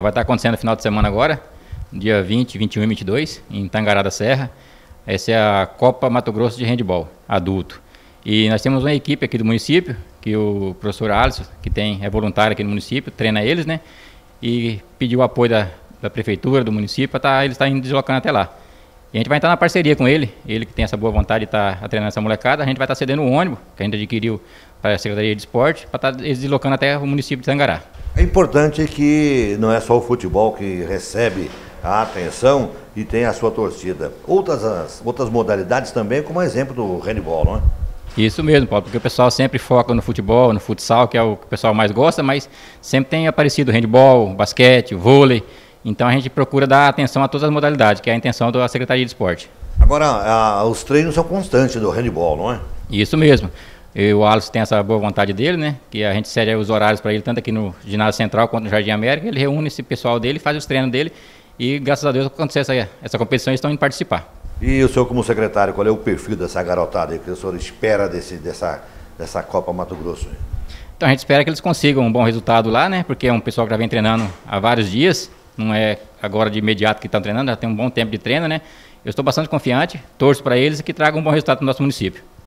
Vai estar acontecendo no final de semana agora, dia 20, 21 e 22, em Tangará da Serra. Essa é a Copa Mato Grosso de Handball adulto. E nós temos uma equipe aqui do município, que o professor Alisson, que tem, é voluntário aqui no município, treina eles, né? E pediu o apoio da, da prefeitura, do município, para tá, ele estar indo deslocando até lá. E a gente vai estar na parceria com ele, ele que tem essa boa vontade de estar tá treinando essa molecada, a gente vai estar cedendo um ônibus, que a gente adquiriu para a Secretaria de Esporte, para estar tá deslocando até o município de Tangará. É importante que não é só o futebol que recebe a atenção e tem a sua torcida. Outras, as, outras modalidades também, como exemplo do handball, não é? Isso mesmo, Paulo, porque o pessoal sempre foca no futebol, no futsal, que é o que o pessoal mais gosta, mas sempre tem aparecido handball, basquete, vôlei. Então a gente procura dar atenção a todas as modalidades, que é a intenção da Secretaria de Esporte. Agora, a, os treinos são constantes do handball, não é? Isso mesmo. E o Alisson tem essa boa vontade dele, né? Que a gente cede os horários para ele, tanto aqui no Ginásio Central quanto no Jardim América. Ele reúne esse pessoal dele, faz os treinos dele e, graças a Deus, acontece essa, essa competição e estão indo participar. E o senhor, como secretário, qual é o perfil dessa garotada aí que o senhor espera desse, dessa, dessa Copa Mato Grosso? Então a gente espera que eles consigam um bom resultado lá, né? Porque é um pessoal que já vem treinando há vários dias, não é agora de imediato que estão treinando, já tem um bom tempo de treino, né? Eu estou bastante confiante, torço para eles e que tragam um bom resultado para o nosso município.